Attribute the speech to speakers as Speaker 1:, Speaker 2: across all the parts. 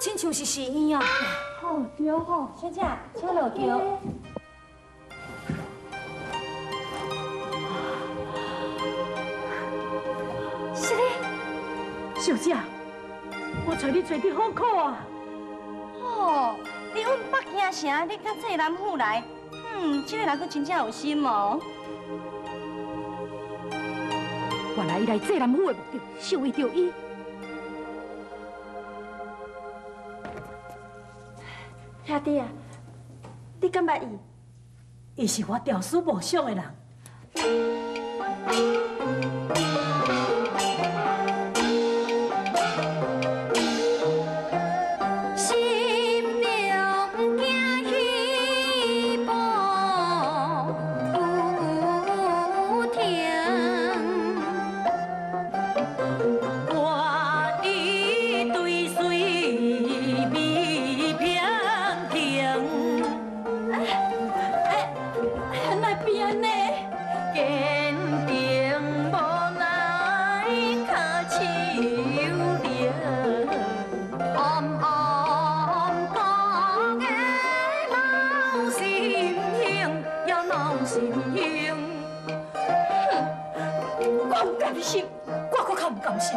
Speaker 1: 亲像是死婴啊！
Speaker 2: 好，对好，小姐，请落轿。
Speaker 1: 是哩，
Speaker 2: 小姐，我找你找得好苦啊！
Speaker 3: 哦，你问北京城，你甲这男妇来，嗯，这个人佫真正有心哦。
Speaker 2: 原来伊来这男妇的目的，是为着伊。
Speaker 3: 兄弟啊，你敢捌伊？
Speaker 2: 伊是我屌丝梦想的人。小人暗暗讲哎
Speaker 3: 恼心兴呀恼心兴，我唔甘心，我唔甘心。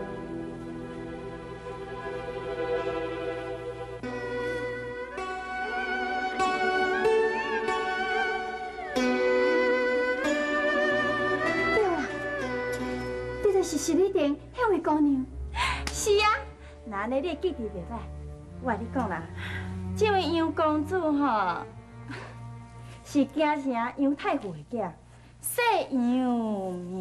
Speaker 3: 姑娘。
Speaker 1: 是啊，那你你记住袂歹？我跟你讲啦，这位杨公子吼，是京城杨太傅的囝，姓杨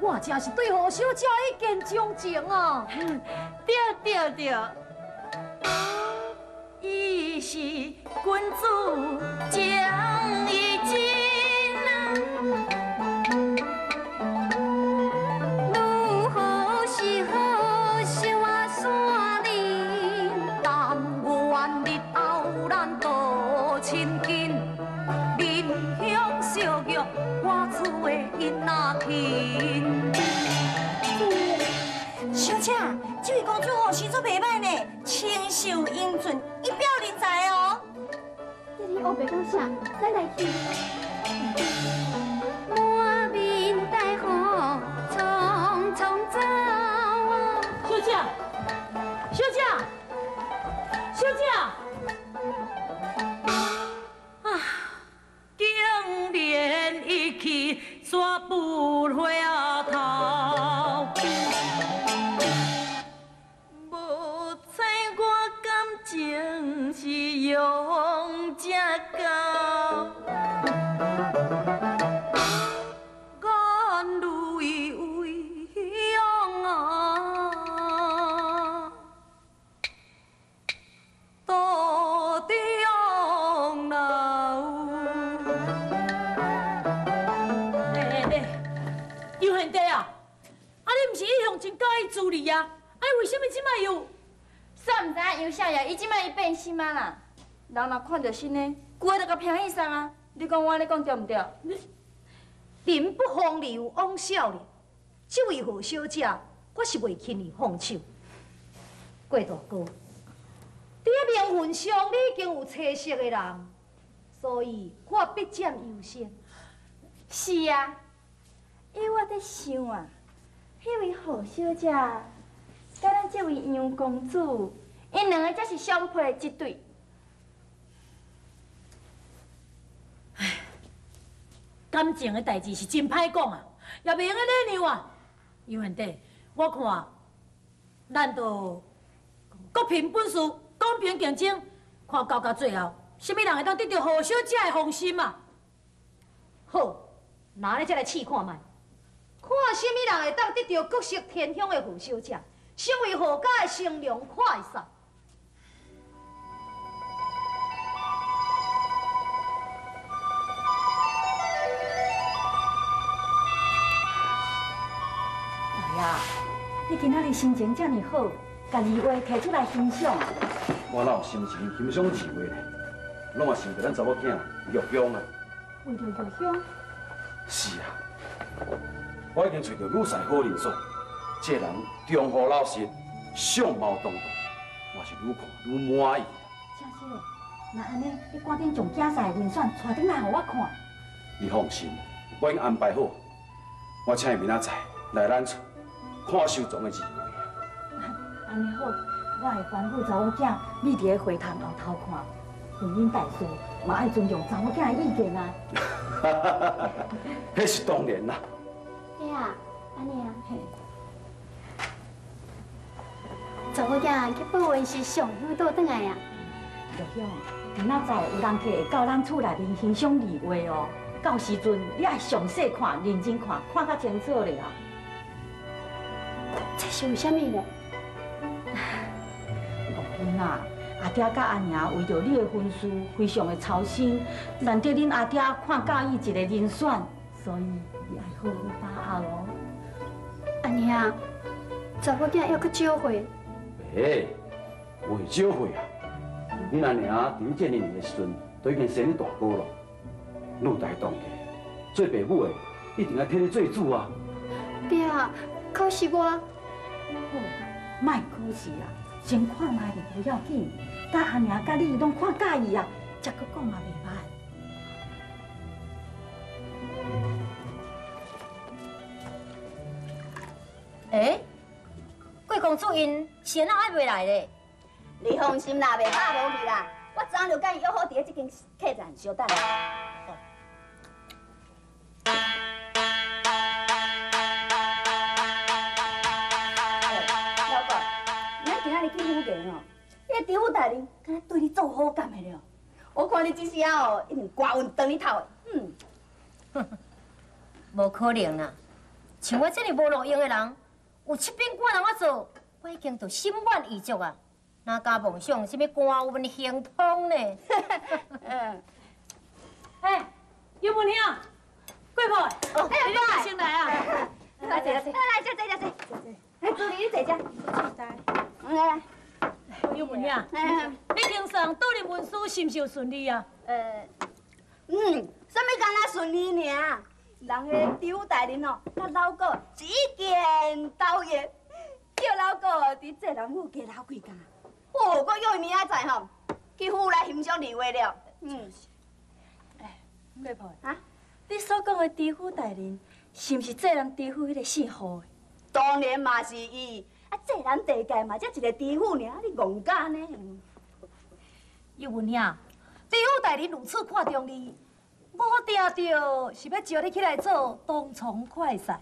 Speaker 2: 我真是对何小姐一见钟情哦！
Speaker 1: 对对对，伊是君子将里黑白讲啥？咱来去。
Speaker 4: 满面大风匆匆走。
Speaker 2: 小姐，小姐，小姐。啊，经年一去，煞不回头。无猜我感情是用
Speaker 1: 人若看到新的，规都甲偏起送啊！你讲我安尼讲对毋对？
Speaker 5: 人不风流枉少年，这位何小姐，我是袂轻易放手。郭大哥，你名分上你已经有车色的人，所以我必占优先。
Speaker 1: 是啊，因我在想啊，迄位何小姐，甲咱这位杨公主，因两个才是相配的一对。
Speaker 2: 感情的代志是真歹讲啊，也袂用安尼样啊。尤贤弟，我看，咱都各凭本事，公平竞争，看到到最后，什么人会当得到何小姐的芳心啊？
Speaker 5: 好，那咱再来试看卖，看什么人会当得到国色天香的何小姐，成为何家的生龙快婿。
Speaker 1: 呀，你今仔日心情这么好，把字话提出来欣赏。
Speaker 6: 我哪有心情欣赏字画呢？拢也想着咱查某囝玉香啊！
Speaker 1: 为着玉香，
Speaker 6: 是啊，我已经找到女婿好人选，这人忠厚老实，相貌堂堂，我是愈看愈满意。
Speaker 1: 正是。那安尼，你赶紧将竞赛人选带转来给我看。
Speaker 6: 你放心，我已经安排好，我请伊明仔载来咱厝看收藏的字画。
Speaker 1: 安尼好，我会吩咐查某囝，你伫个花坛后头看。婚姻大事，嘛爱尊重查某囝的意见啊。
Speaker 6: 哈哈哈哈迄是当然啦。
Speaker 4: 对啊，安尼啊，嘿。查某囝去报恩是上好倒转来啊。
Speaker 1: 玉香，明仔载有人客会到咱厝内面欣赏字画哦。到时阵你爱详细看，认真看，看较清楚了啊。
Speaker 4: 这是为什么呢？
Speaker 1: 玉芬啊，阿爹甲阿娘为着你的婚事非常的操心，难得恁阿爹看介意一个人选，所以你爱好好把握哦。
Speaker 4: 阿娘，查某囝要去少岁，
Speaker 6: 诶，袂少岁啊！恁阿娘伫你这年龄的时阵，都已经生你大哥了，你有大当家，做爸母的一定要替你做主啊！
Speaker 4: 爹啊，可是我，
Speaker 1: 好，莫可惜啊，先看卖就不要紧。甲阿娘甲你拢看介意啊，才搁讲嘛袂歹。
Speaker 3: 诶，贵公主因先哪还袂来咧？
Speaker 7: 你放心啦，袂拍无去啦。我昨就甲伊约好伫咧即间客栈相等。敢若对你做好感的了。我看你这时啊哦，一定刮运当你头的。嗯，
Speaker 3: 无可能啦！像我这么无路用的人，有七品官人我做，我已经就心满意足啊！哪敢梦想什么官运亨通呢？
Speaker 7: 嗯，
Speaker 2: 哎，尤母娘，贵婆，
Speaker 7: 哦，
Speaker 2: 你俩先来啊！
Speaker 7: 来坐来坐，来坐坐坐坐坐。来，助理你坐遮。来来，
Speaker 2: 尤母娘，
Speaker 7: 来，
Speaker 2: 你平常倒任文书是毋是有顺利啊？
Speaker 7: 呃，嗯，什么干那顺利尔？人个丈夫大人哦，甲老公是一见投缘，叫老哥伫这人府加留几工。哦，我约伊明仔载吼，去府来欣赏礼会了。嗯，
Speaker 1: 哎，妹婆，
Speaker 7: 啊，
Speaker 1: 你所讲的知府大人，是毋是这人知府迄个姓胡的？
Speaker 7: 当然嘛是伊。啊，这人地界嘛，才一个知府尔，你戆假呢？嗯
Speaker 5: 玉文兄，知府大人如此看重你，我定着是要招你起来做东床快婿。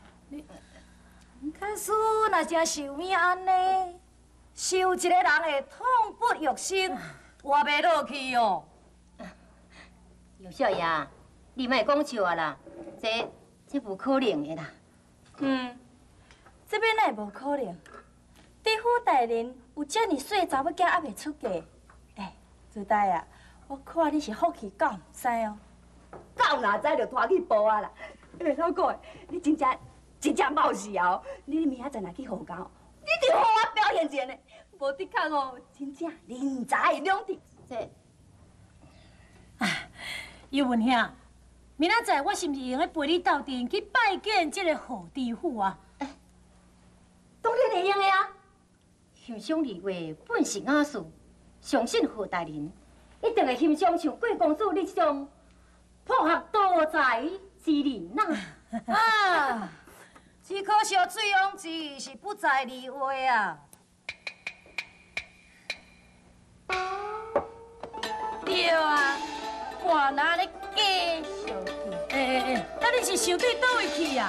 Speaker 5: 可是若真受命安尼，受一个人的痛不欲生，活袂落去哦。
Speaker 3: 姚少爷，你莫讲笑啊啦，这这不可能的啦。
Speaker 1: 嗯，这边哪会无可能？知府大人有遮尔水的查某囝还袂出嫁，哎，朱大啊，我看你是福气够毋知哦。
Speaker 7: 狗哪知就拖去报啊啦！哎，老哥，你真正真正冒死哦！你明仔载若去河港，你得好我表现一下呢，无的确哦，真正人才两得。
Speaker 3: 这
Speaker 2: 玉文兄，明仔载我是不是用来陪你斗阵去拜见这个何地府啊？
Speaker 3: 当然会用的啊！欣赏二位本是雅事，相信何大人一定会欣赏像贵公子你这种博学多才之人呐。
Speaker 5: 啊，只可惜醉翁之意是不在二位啊。
Speaker 2: 对啊，
Speaker 1: 我哪咧假小气？
Speaker 2: 哎哎哎，那你是想对倒位去啊？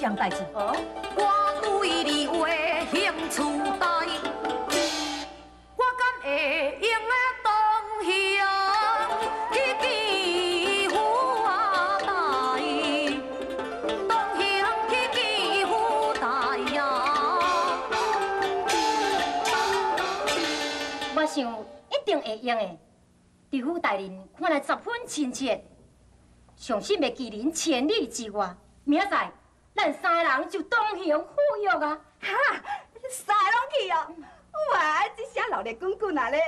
Speaker 5: 跟你参详一样代志。
Speaker 3: 哦，
Speaker 5: 我对你话兴趣大，我敢会用得当乡去记父啊大义，当乡去记父大呀。
Speaker 3: 我想一定会用的。知府大人看来十分亲切，相信袂记您千里之外。明仔载，咱三人就当去往赴啊！
Speaker 7: 哈，三个拢去哦，哇，这下闹得滚滚啊嘞！